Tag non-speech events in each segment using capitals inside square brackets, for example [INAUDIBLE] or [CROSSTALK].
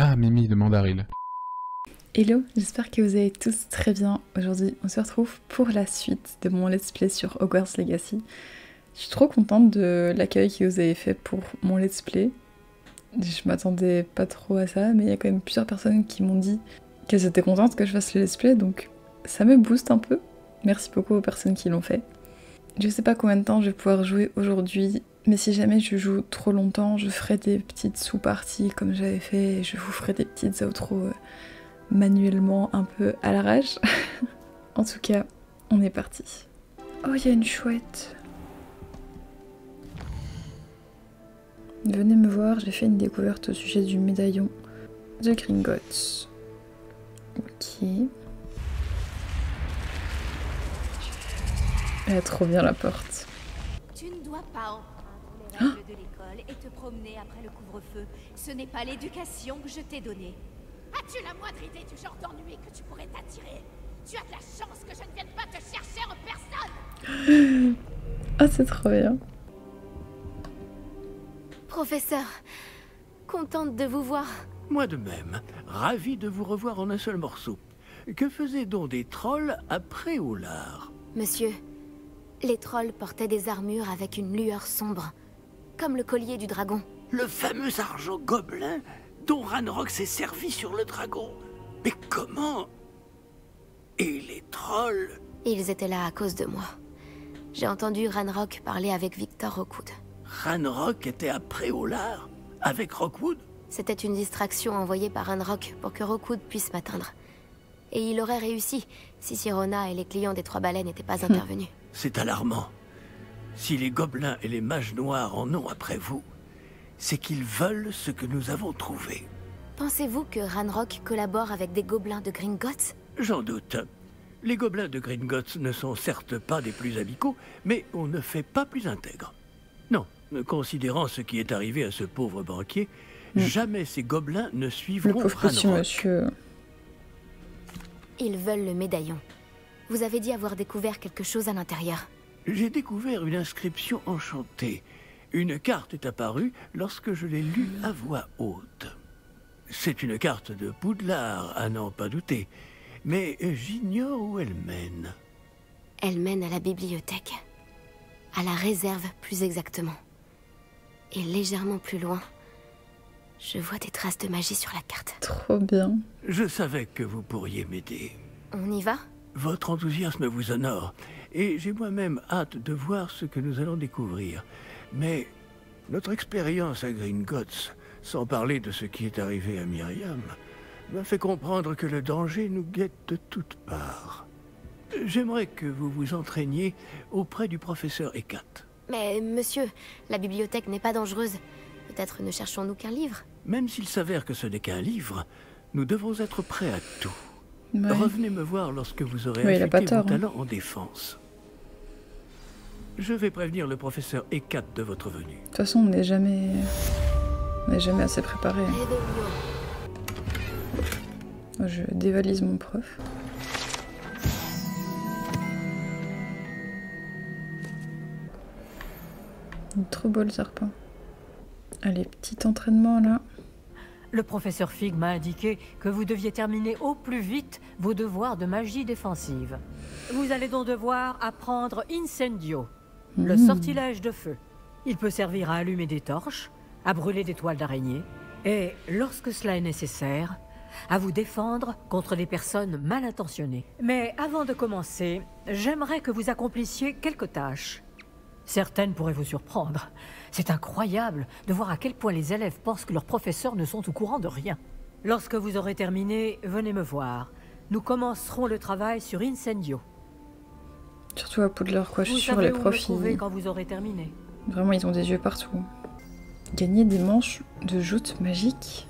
Ah, Mimi de Mandaril. Hello, j'espère que vous allez tous très bien. Aujourd'hui, on se retrouve pour la suite de mon let's play sur Hogwarts Legacy. Je suis trop contente de l'accueil que vous avez fait pour mon let's play. Je m'attendais pas trop à ça, mais il y a quand même plusieurs personnes qui m'ont dit qu'elles étaient contentes que je fasse le let's play, donc ça me booste un peu. Merci beaucoup aux personnes qui l'ont fait. Je sais pas combien de temps je vais pouvoir jouer aujourd'hui, mais si jamais je joue trop longtemps, je ferai des petites sous-parties comme j'avais fait, et je vous ferai des petites outros euh, manuellement un peu à l'arrache. [LAUGHS] en tout cas, on est parti. Oh, il y a une chouette. Venez me voir, j'ai fait une découverte au sujet du médaillon de Gringotts. Ok. Elle a trop bien la porte. Règles de l'école et te promener après le couvre-feu. Ce n'est pas l'éducation que je t'ai donnée. As-tu la moindre idée du genre d'ennui que tu pourrais t'attirer? Tu as de la chance que je ne vienne pas te chercher en personne Ah, c'est trop bien. Professeur, contente de vous voir. Moi de même, ravi de vous revoir en un seul morceau. Que faisaient donc des trolls après Oulard Monsieur, les trolls portaient des armures avec une lueur sombre, comme le collier du dragon. Le fameux argent gobelin dont Ranrock s'est servi sur le dragon. Mais comment? Et les trolls? Ils étaient là à cause de moi. J'ai entendu Ranrock parler avec Victor Rockwood. Ranrock était après Oulard Avec Rockwood? C'était une distraction envoyée par Ranrock pour que Rockwood puisse m'atteindre. Et il aurait réussi si Sirona et les clients des Trois Baleines n'étaient pas [LAUGHS] intervenus. C'est alarmant. Si les gobelins et les mages noirs en ont après vous, c'est qu'ils veulent ce que nous avons trouvé. Pensez-vous que Ranrock collabore avec des gobelins de Gringotts? J'en doute. Les gobelins de Gringotts ne sont certes pas des plus amicaux, mais on ne fait pas plus intègre. Non, considérant ce qui est arrivé à ce pauvre banquier, Mm. jamais ces gobelins ne Le suivront pauvre petit Ranrock. monsieur. Ils veulent le médaillon. Vous avez dit avoir découvert quelque chose à l'intérieur. J'ai découvert une inscription enchantée. Une carte est apparue lorsque je l'ai lue à voix haute. C'est une carte de Poudlard, à n'en pas douter. Mais j'ignore où elle mène. Elle mène à la bibliothèque. À la réserve, plus exactement. Et légèrement plus loin, je vois des traces de magie sur la carte. Trop bien. Je savais que vous pourriez m'aider. On y va? Votre enthousiasme vous honore, et j'ai moi-même hâte de voir ce que nous allons découvrir. Mais notre expérience à Gringotts, sans parler de ce qui est arrivé à Myriam, m'a fait comprendre que le danger nous guette de toutes parts. J'aimerais que vous vous entraîniez auprès du professeur Ekat. Mais monsieur, la bibliothèque n'est pas dangereuse. Peut-être ne cherchons-nous qu'un livre Même s'il s'avère que ce n'est qu'un livre, nous devons être prêts à tout. Ouais. Revenez me voir lorsque vous aurez a affecté vos hein. talents en défense. Je vais prévenir le professeur Ekat de votre venue. De toute façon, on n'est jamais. On n'est jamais assez préparé. je dévalise mon prof. Trop beau le serpent. Allez, petit entraînement là. Le professeur Fig m'a indiqué que vous deviez terminer au plus vite vos devoirs de magie défensive. Vous allez donc devoir apprendre Incendio, le Mmh. sortilège de feu. Il peut servir à allumer des torches, à brûler des toiles d'araignée, et, lorsque cela est nécessaire, à vous défendre contre des personnes mal intentionnées. Mais avant de commencer, j'aimerais que vous accomplissiez quelques tâches. Certaines pourraient vous surprendre. C'est incroyable de voir à quel point les élèves pensent que leurs professeurs ne sont au courant de rien. Lorsque vous aurez terminé, venez me voir. Nous commencerons le travail sur Incendio. Surtout à Poudlard, quoi. Je suis sûre, les profs, trouver ils- quand vous aurez terminé. vraiment, ils ont des yeux partout. Gagner des manches de joutes magiques.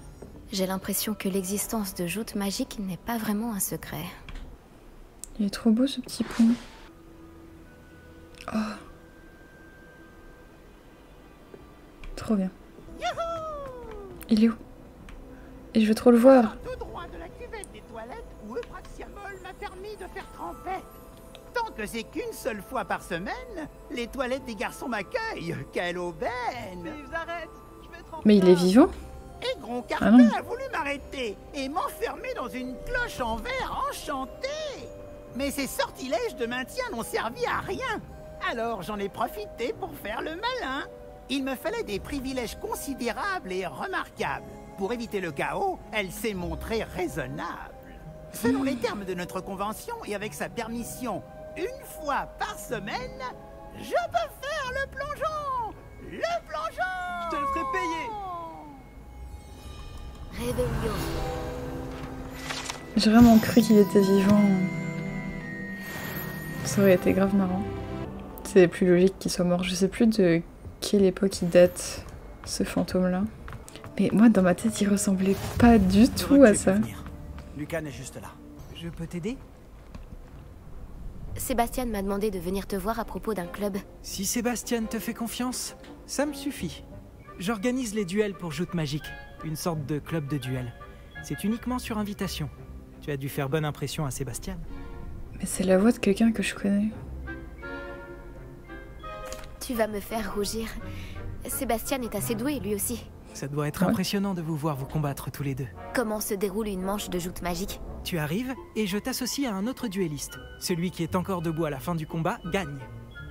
J'ai l'impression que l'existence de joutes magiques n'est pas vraiment un secret. Il est trop beau ce petit pont. Oh. Trop bien. Il est où? Et je veux trop le voir. Tout droit de la cuvette des toilettes où Eupraxiamol m'a permis de faire tremper. Tant que c'est qu'une seule fois par semaine, les toilettes des garçons m'accueillent. Quelle aubaine Mais il est vivant? Et patron Ah a voulu m'arrêter et m'enfermer dans une cloche en verre enchantée. Mais ces sortilèges de maintien n'ont servi à rien. Alors j'en ai profité pour faire le malin. Il me fallait des privilèges considérables et remarquables. Pour éviter le chaos, elle s'est montrée raisonnable. Selon les termes de notre convention et avec sa permission, une fois par semaine, je peux faire le plongeon Le plongeon Je te le ferai payer Réveillon. J'ai vraiment cru qu'il était vivant. Ça aurait été grave marrant. C'est plus logique qu'il soit mort. Je sais plus de quelle époque il date, ce fantôme-là. Mais moi, dans ma tête, il ressemblait pas du tout à ça. Lucan est juste là. Je peux t'aider? Sébastien m'a demandé de venir te voir à propos d'un club. Si Sébastien te fait confiance, ça me suffit. J'organise les duels pour Joute Magique, une sorte de club de duel. C'est uniquement sur invitation. Tu as dû faire bonne impression à Sébastien. Mais c'est la voix de quelqu'un que je connais. Tu vas me faire rougir. Sébastien est assez doué, lui aussi. Ça doit être Ouais. impressionnant de vous voir vous combattre tous les deux. Comment se déroule une manche de joute magique? Tu arrives et je t'associe à un autre duelliste. Celui qui est encore debout à la fin du combat gagne.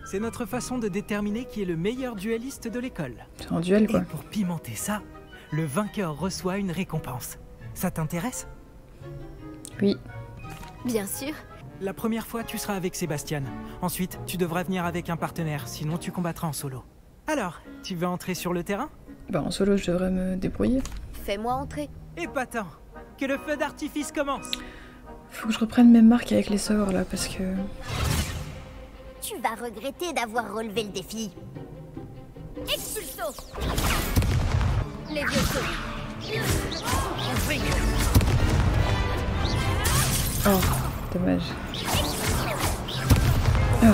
C'est notre façon de déterminer qui est le meilleur duelliste de l'école. C'est un duel, quoi. Et pour pimenter ça, le vainqueur reçoit une récompense. Ça t'intéresse? Oui. Bien sûr. La première fois, tu seras avec Sébastien. Ensuite, tu devras venir avec un partenaire, sinon tu combattras en solo. Alors, tu veux entrer sur le terrain? Bah, en solo, je devrais me débrouiller. Fais-moi entrer. Épatant Que le feu d'artifice commence Faut que je reprenne mes marques avec les sorts, là, parce que... Tu vas regretter d'avoir relevé le défi. Expulso Les vieux Oh, dommage. Ah,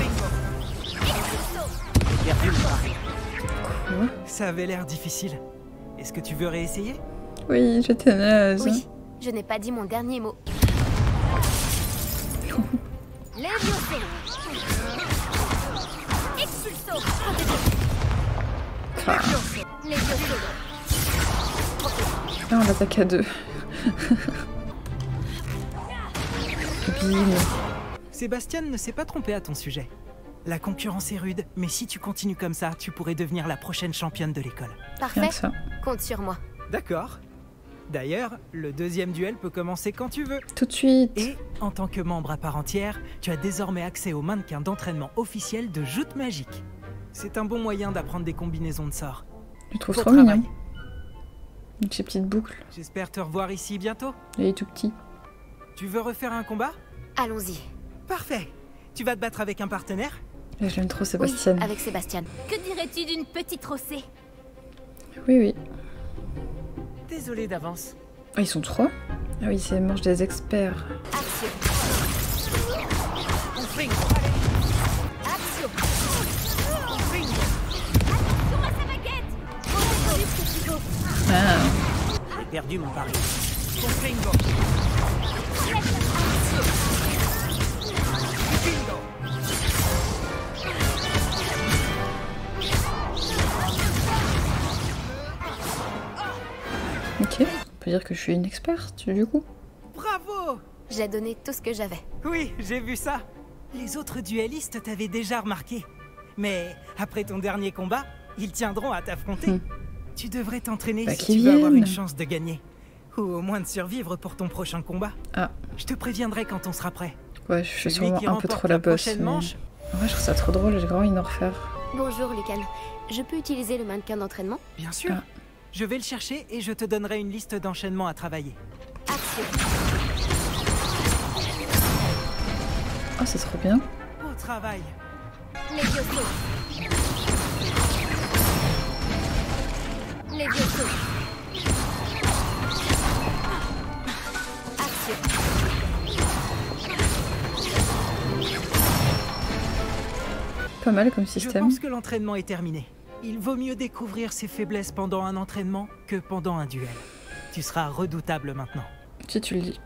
quoi? Ça avait l'air difficile. Est-ce que tu veux réessayer? Oui, j'étais naze. Oui, je n'ai pas dit mon dernier mot. Expulso Ah, là, on l'attaque à deux. [LAUGHS] Sébastien ne s'est pas trompé à ton sujet. La concurrence est rude, mais si tu continues comme ça, tu pourrais devenir la prochaine championne de l'école. Parfait. Compte sur moi. D'accord D'ailleurs, le deuxième duel peut commencer quand tu veux. Tout de suite. Et, en tant que membre à part entière, tu as désormais accès au mannequin d'entraînement officiel de Joute Magique. C'est un bon moyen d'apprendre des combinaisons de sorts. Je le trouve Bon trop mignon. Avec ses petites boucles. J'espère te revoir ici bientôt. Il est tout petit. Tu veux refaire un combat? Allons-y. Parfait Tu vas te battre avec un partenaire? Là, j'aime trop Sébastien. Oui, avec Sébastien. Que dirais-tu d'une petite rossée? Oui, oui. Désolé d'avance. Ah, ils sont trois? Ah oui, c'est manche des experts. Action. Action. Ah, J'ai perdu mon pari. Ok. On peut dire que je suis une experte, du coup. Bravo J'ai donné tout ce que j'avais. Oui, j'ai vu ça. Les autres duellistes t'avaient déjà remarqué. Mais après ton dernier combat, ils tiendront à t'affronter. Hmm. Tu devrais t'entraîner Bah, si tu veux avoir une chance de gagner. Ou au moins de survivre pour ton prochain combat. Ah. Je te préviendrai quand on sera prêt. Ouais, je fais Celui sûrement qui un peu trop la la bosse. prochaine mais- manche. Vrai, je trouve ça trop drôle, j'ai grand envie d'en refaire. Bonjour, Lucan. Je peux utiliser le mannequin d'entraînement? Bien sûr. Ah. Je vais le chercher et je te donnerai une liste d'enchaînements à travailler. Action. Oh, c'est trop bien. Au travail. Les vieux Les Action. Pas mal comme Je système. pense que l'entraînement est terminé. Il vaut mieux découvrir ses faiblesses pendant un entraînement que pendant un duel. Tu seras redoutable maintenant. Si tu le dis.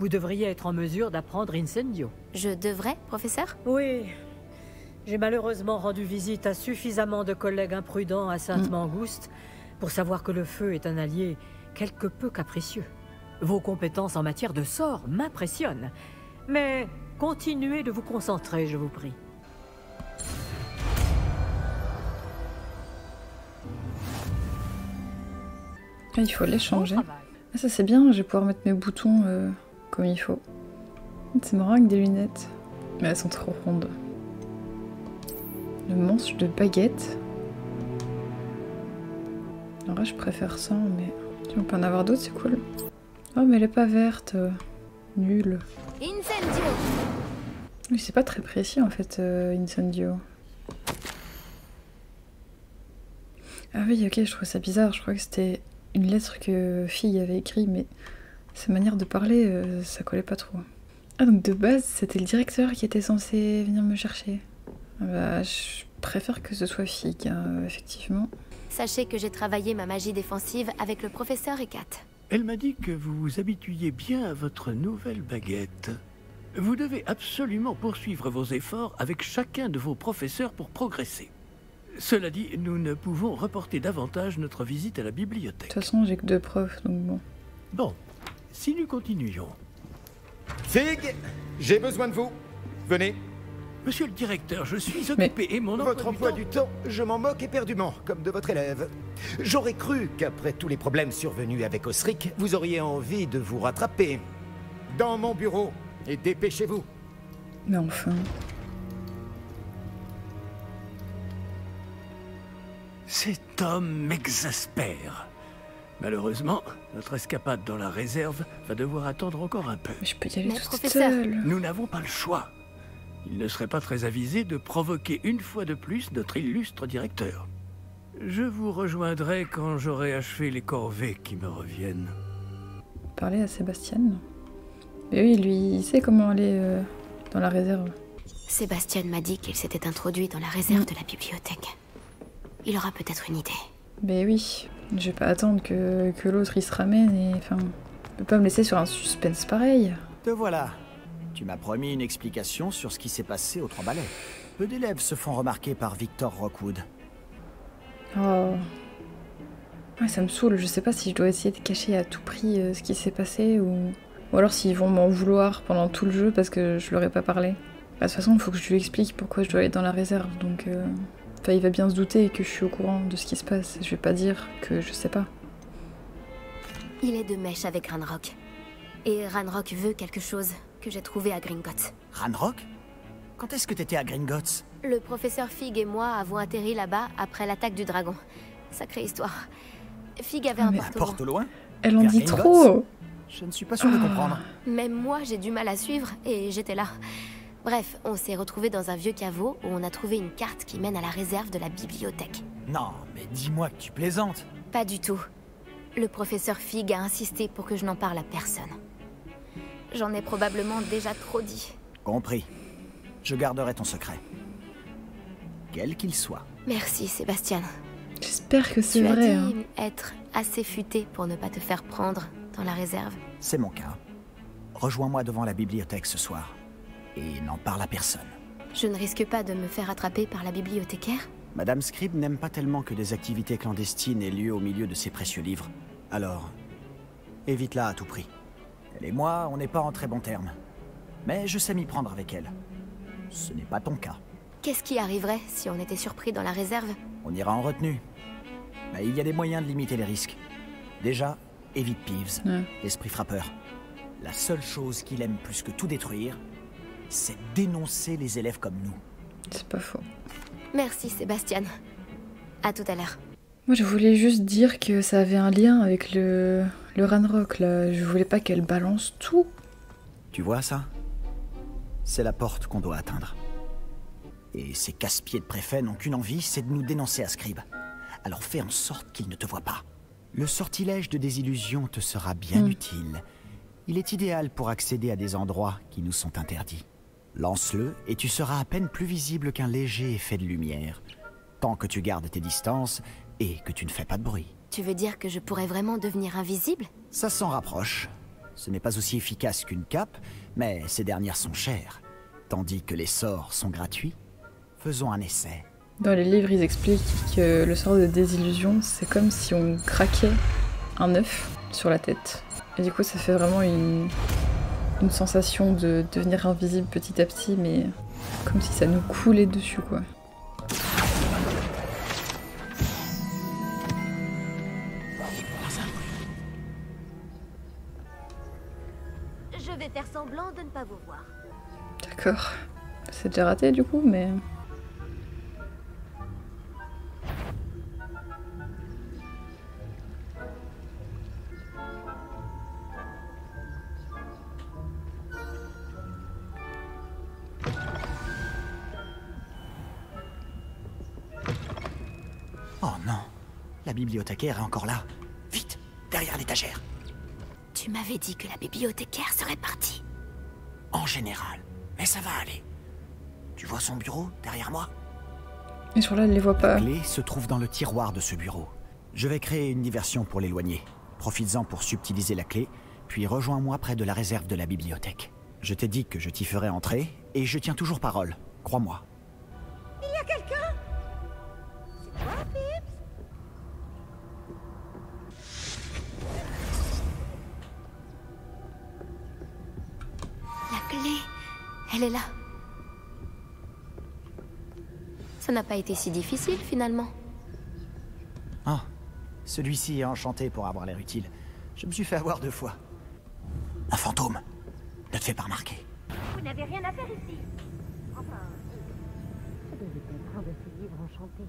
Vous devriez être en mesure d'apprendre Incendio. Je devrais, professeur? Oui. J'ai malheureusement rendu visite à suffisamment de collègues imprudents à Sainte-Mangouste pour savoir que le feu est un allié quelque peu capricieux. Vos compétences en matière de sort m'impressionnent. Mais continuez de vous concentrer, je vous prie. Ah, il faut les changer. Ah, ça c'est bien, je vais pouvoir mettre mes boutons euh, comme il faut. C'est marrant avec des lunettes. Mais elles sont trop rondes. Le manche de baguette. En vrai, je préfère ça, mais si on peut en avoir d'autres, c'est cool. Oh, mais elle est pas verte. euh, Nulle. Incendio Oui, c'est pas très précis en fait, euh, Incendio. Ah oui, ok, je trouve ça bizarre. Je crois que c'était une lettre que fille avait écrit, mais sa manière de parler, euh, ça collait pas trop. Ah, donc de base, c'était le directeur qui était censé venir me chercher. Ah bah, je préfère que ce soit Fig, hein, effectivement. Sachez que j'ai travaillé ma magie défensive avec le professeur Ekat. Elle m'a dit que vous vous habituiez bien à votre nouvelle baguette. Vous devez absolument poursuivre vos efforts avec chacun de vos professeurs pour progresser. Cela dit, nous ne pouvons reporter davantage notre visite à la De bibliothèque. toute façon, j'ai que deux profs, donc bon. Bon, si nous continuions. Fig, j'ai besoin de vous. Venez. Monsieur le directeur, je suis Mais- occupé et mon emploi Votre du emploi temps- du temps, je m'en moque éperdument, comme de votre élève. J'aurais cru qu'après tous les problèmes survenus avec Osric, vous auriez envie de vous rattraper. Dans mon bureau, et dépêchez-vous. Mais enfin. Homme m'exaspère. Malheureusement, notre escapade dans la réserve va devoir attendre encore un peu. Mais je peux y aller toute seule. Nous n'avons pas le choix. Il ne serait pas très avisé de provoquer une fois de plus notre illustre directeur. Je vous rejoindrai quand j'aurai achevé les corvées qui me reviennent. Parler à Sébastien. Mais oui, lui, il sait comment aller euh, dans la réserve. Sébastien m'a dit qu'il s'était introduit dans la réserve de la bibliothèque. Il aura peut-être une idée. Mais oui, je vais pas attendre que, que l'autre il se ramène et enfin. Je peux pas me laisser sur un suspense pareil. Te voilà. Tu m'as promis une explication sur ce qui s'est passé aux Trois Balais. Peu d'élèves se font remarquer par Victor Rockwood. Oh. Ouais, ça me saoule, je sais pas si je dois essayer de cacher à tout prix euh, ce qui s'est passé ou. Ou alors s'ils vont m'en vouloir pendant tout le jeu parce que je leur ai pas parlé. Bah, de toute façon, il faut que je lui explique pourquoi je dois aller dans la réserve, donc. euh, Enfin, il va bien se douter que je suis au courant de ce qui se passe. Je vais pas dire que je sais pas. Il est de mèche avec Ranrock. Et Ranrock veut quelque chose que j'ai trouvé à Gringotts. Ranrock? Quand est-ce que t'étais à Gringotts? Le professeur Fig et moi avons atterri là-bas après l'attaque du dragon. Sacrée histoire. Fig avait Ah, un porte au loin? Elle en dit Gringotts? trop Je ne suis pas sûr de Ah. comprendre. Même moi, j'ai du mal à suivre et j'étais là. Bref, on s'est retrouvés dans un vieux caveau où on a trouvé une carte qui mène à la réserve de la bibliothèque. Non, mais dis-moi que tu plaisantes. Pas du tout. Le professeur Fig a insisté pour que je n'en parle à personne. J'en ai probablement déjà trop dit. Compris. Je garderai ton secret. Quel qu'il soit. Merci, Sébastien. J'espère que c'est Tu as vrai. dit hein. être assez futé pour ne pas te faire prendre dans la réserve. C'est mon cas. Rejoins-moi devant la bibliothèque ce soir. Et n'en parle à personne. Je ne risque pas de me faire attraper par la bibliothécaire Madame Scribe n'aime pas tellement que des activités clandestines aient lieu au milieu de ses précieux livres. Alors, évite-la à tout prix. Elle et moi, on n'est pas en très bons termes. Mais je sais m'y prendre avec elle. Ce n'est pas ton cas. Qu'est-ce qui arriverait si on était surpris dans la réserve? On ira en retenue. Mais il y a des moyens de limiter les risques. Déjà, évite Peeves, Ouais. l'esprit frappeur. La seule chose qu'il aime plus que tout détruire, c'est dénoncer les élèves comme nous. C'est pas faux. Merci, Sébastien. À tout à l'heure. Moi, je voulais juste dire que ça avait un lien avec le, le Ranrock, là. Je voulais pas qu'elle balance tout. Tu vois ça? C'est la porte qu'on doit atteindre. Et ces casse-pieds de préfet n'ont qu'une envie, c'est de nous dénoncer à Scribe. Alors fais en sorte qu'il ne te voit pas. Le sortilège de désillusion te sera bien Hmm. utile. Il est idéal pour accéder à des endroits qui nous sont interdits. Lance-le et tu seras à peine plus visible qu'un léger effet de lumière. Tant que tu gardes tes distances et que tu ne fais pas de bruit. Tu veux dire que je pourrais vraiment devenir invisible? Ça s'en rapproche. Ce n'est pas aussi efficace qu'une cape, mais ces dernières sont chères. Tandis que les sorts sont gratuits. Faisons un essai. Dans les livres, ils expliquent que le sort de désillusion, c'est comme si on craquait un œuf. sur la tête. Et du coup, ça fait vraiment une, une sensation de devenir invisible petit à petit, mais comme si ça nous coulait dessus, quoi. Je vais faire semblant de ne pas vous voir. D'accord. C'est déjà raté du coup, mais... la bibliothécaire est encore là. Vite, derrière l'étagère. Tu m'avais dit que la bibliothécaire serait partie. En général, mais ça va aller. Tu vois son bureau derrière moi? Et sur là, elle les voit La pas. clé se trouve dans le tiroir de ce bureau. Je vais créer une diversion pour l'éloigner. Profites-en pour subtiliser la clé, puis rejoins-moi près de la réserve de la bibliothèque. Je t'ai dit que je t'y ferai entrer, et je tiens toujours parole. Crois-moi. Elle est là. Ça n'a pas été si difficile finalement. Ah, celui-ci est enchanté pour avoir l'air utile. Je me suis fait avoir deux fois. Un fantôme. Ne te fais pas remarquer. Vous n'avez rien à faire ici. Enfin, être un de ces livres enchantés.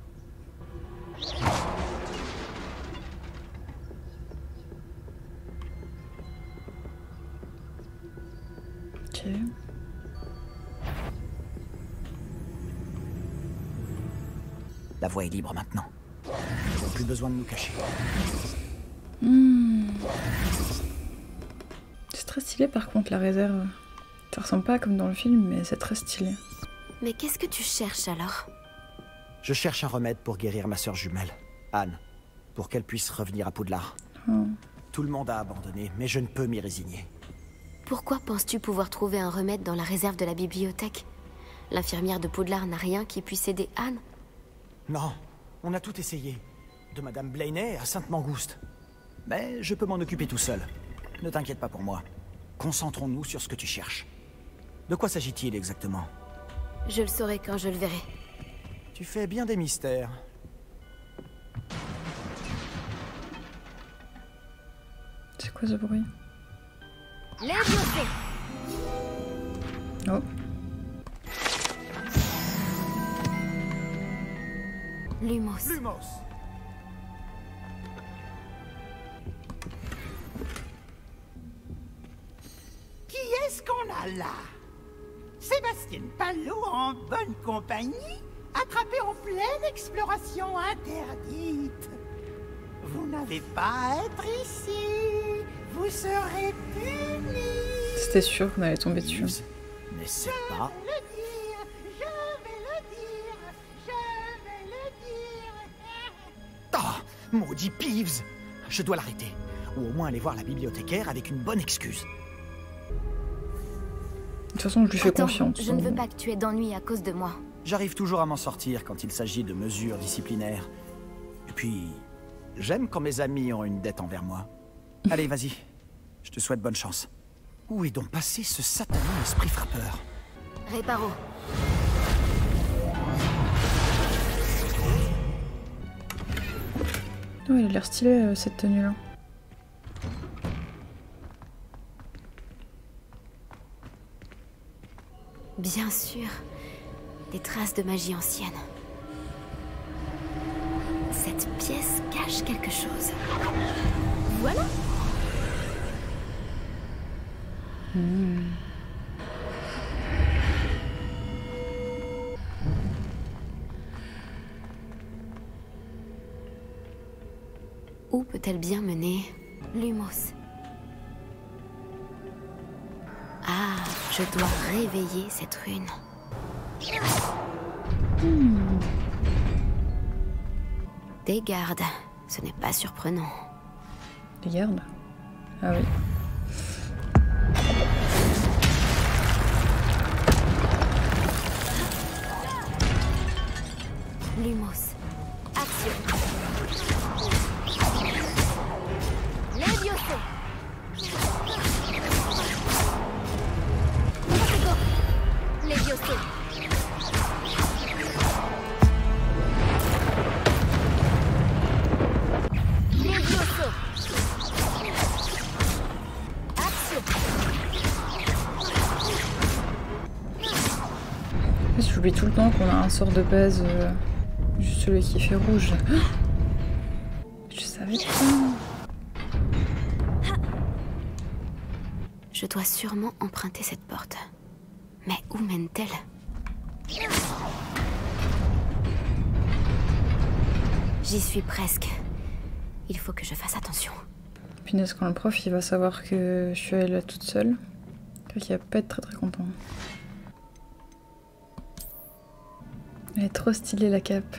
La voie est libre maintenant. Plus besoin de nous cacher. Hmm. C'est très stylé par contre la réserve. Ça ressemble pas comme dans le film, mais c'est très stylé. Mais qu'est-ce que tu cherches alors? Je cherche un remède pour guérir ma sœur jumelle, Anne, pour qu'elle puisse revenir à Poudlard. Oh. Tout le monde a abandonné, mais je ne peux m'y résigner. Pourquoi penses-tu pouvoir trouver un remède dans la réserve de la bibliothèque? L'infirmière de Poudlard n'a rien qui puisse aider Anne? Non, on a tout essayé. De Madame Blaney à Sainte-Mangouste. Mais je peux m'en occuper tout seul. Ne t'inquiète pas pour moi. Concentrons-nous sur ce que tu cherches. De quoi s'agit-il exactement? Je le saurai quand je le verrai. Tu fais bien des mystères. C'est quoi ce bruit? Léviocé Oh. Lumos. Lumos Qui est-ce qu'on a là? Sébastien Palot en bonne compagnie, attrapé en pleine exploration interdite. Vous n'avez pas à être ici. Vous serez punis. C'était sûr qu'on allait tomber dessus. N'essaie pas. Maudit Peeves Je dois l'arrêter. Ou au moins aller voir la bibliothécaire avec une bonne excuse. De toute façon, je lui fais Attends, confiance. je ne veux pas que tu aies d'ennui à cause de moi. J'arrive toujours à m'en sortir quand il s'agit de mesures disciplinaires. Et puis, j'aime quand mes amis ont une dette envers moi. [LAUGHS] Allez, vas-y. Je te souhaite bonne chance. Où est donc passé ce satané esprit frappeur? Réparo. Oh, il a l'air stylé euh, cette tenue-là. Bien sûr. Des traces de magie ancienne. Cette pièce cache quelque chose. Voilà. Où peut-elle bien mener Lumos Ah, je dois réveiller cette rune. Des gardes, ce n'est pas surprenant. Les gardes? Ah oui. J'oublie tout le temps qu'on a un sort de base, euh, juste celui qui fait rouge. [GASPS] Je savais pas. Je dois sûrement emprunter cette porte. Mais où mène-t-elle? J'y suis presque. Il faut que je fasse attention. Punaise, quand le prof il va savoir que je suis allée là toute seule, il va pas être très très content. Elle est trop stylée la cape.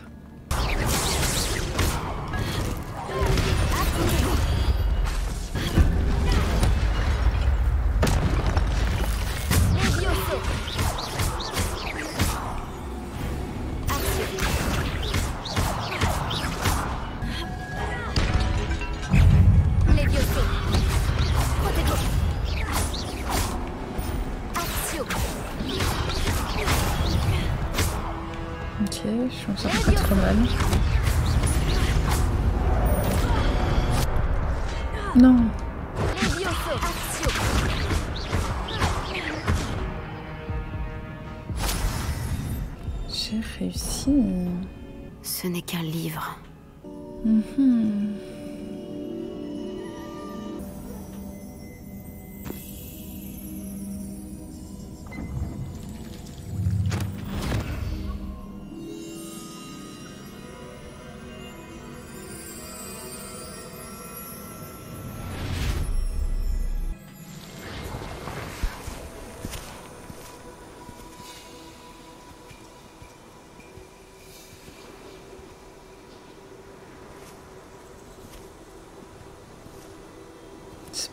Livre. Mhm. C'est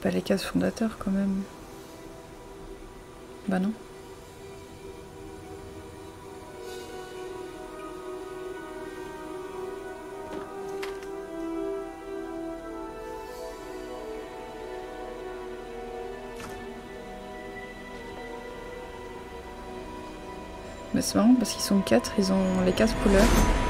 pas les cases fondateurs quand même. Bah non. Mais c'est marrant parce qu'ils sont quatre, ils ont les cases couleurs.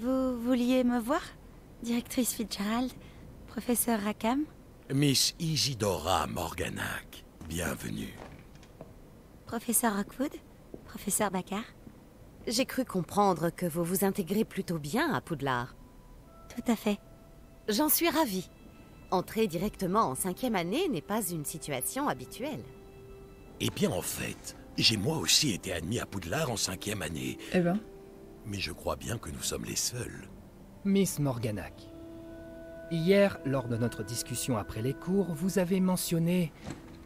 Vous vouliez me voir Directrice Fitzgerald Professeur Rackham? Miss Isidora Morganac, bienvenue. Professeur Rockwood Professeur Baccar J'ai cru comprendre que vous vous intégrez plutôt bien à Poudlard. Tout à fait. J'en suis ravie. Entrer directement en cinquième année n'est pas une situation habituelle. Eh bien, en fait, j'ai moi aussi été admis à Poudlard en cinquième année. Eh ben. Mais je crois bien que nous sommes les seuls. Miss Morganac, hier, lors de notre discussion après les cours, vous avez mentionné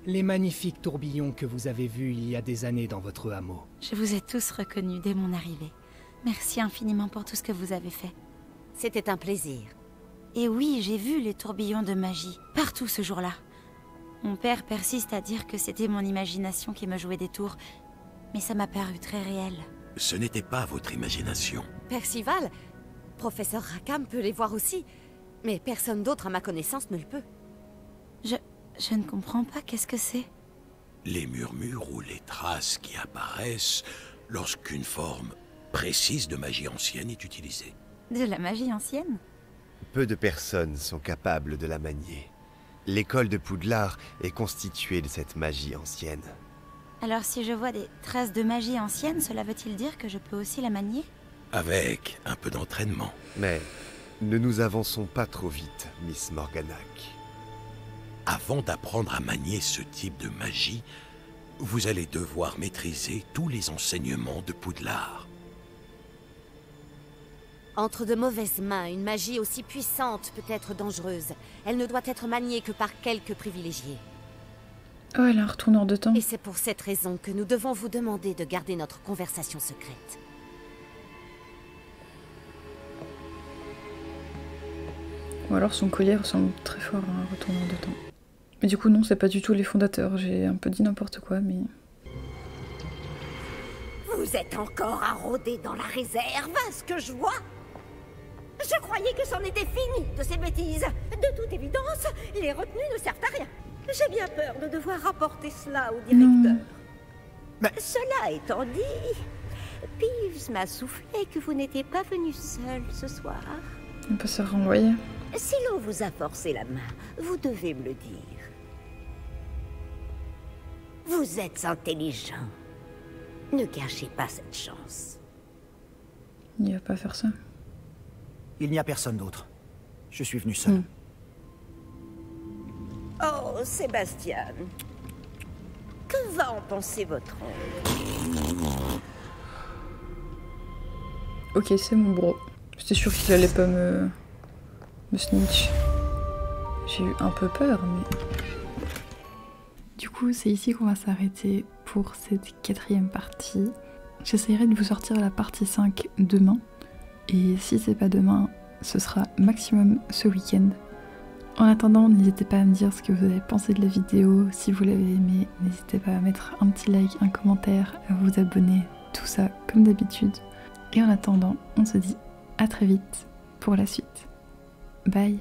les magnifiques tourbillons que vous avez vus il y a des années dans votre hameau. Je vous ai tous reconnus dès mon arrivée. Merci infiniment pour tout ce que vous avez fait. C'était un plaisir. Et oui, j'ai vu les tourbillons de magie, partout ce jour-là. Mon père persiste à dire que c'était mon imagination qui me jouait des tours, mais ça m'a paru très réel. Ce n'était pas votre imagination. Percival, professeur Rackham peut les voir aussi, mais personne d'autre à ma connaissance ne le peut. Je... je ne comprends pas, qu'est-ce que c'est? Les murmures ou les traces qui apparaissent lorsqu'une forme précise de magie ancienne est utilisée. De la magie ancienne? Peu de personnes sont capables de la manier. L'école de Poudlard est constituée de cette magie ancienne. Alors si je vois des traces de magie ancienne, cela veut-il dire que je peux aussi la manier? Avec un peu d'entraînement. Mais Ne nous avançons pas trop vite, Miss Morganac. Avant d'apprendre à manier ce type de magie, vous allez devoir maîtriser tous les enseignements de Poudlard. Entre de mauvaises mains, une magie aussi puissante peut être dangereuse. Elle ne doit être maniée que par quelques privilégiés. Oh, elle a un retourneur de temps. Et c'est pour cette raison que nous devons vous demander de garder notre conversation secrète. Ou alors son collier ressemble très fort à un retourneur de temps. Mais du coup, non, c'est pas du tout les fondateurs. J'ai un peu dit n'importe quoi, mais. Vous êtes encore à rôder dans la réserve, à ce que je vois? Je croyais que c'en était fini de ces bêtises. De toute évidence, les retenues ne servent à rien. J'ai bien peur de devoir rapporter cela au directeur. Cela étant dit, Peeves m'a soufflé que vous n'étiez pas venu seul ce soir. On peut se renvoyer. Si l'on vous a forcé la main, vous devez me le dire. Vous êtes intelligent. Ne gâchez pas cette chance. Il va pas faire ça. Il n'y a personne d'autre. Je suis venu seul. Oh, Sébastien. Que va en penser votre oncle? Ok, c'est mon bro. J'étais sûr qu'il allait pas me... me snitch. J'ai eu un peu peur, mais... Du coup, c'est ici qu'on va s'arrêter pour cette quatrième partie. J'essaierai de vous sortir la partie 5 demain. Et si c'est pas demain, ce sera maximum ce week-end. En attendant, n'hésitez pas à me dire ce que vous avez pensé de la vidéo. Si vous l'avez aimé, n'hésitez pas à mettre un petit like, un commentaire, à vous abonner, tout ça comme d'habitude. Et en attendant, on se dit à très vite pour la suite. Bye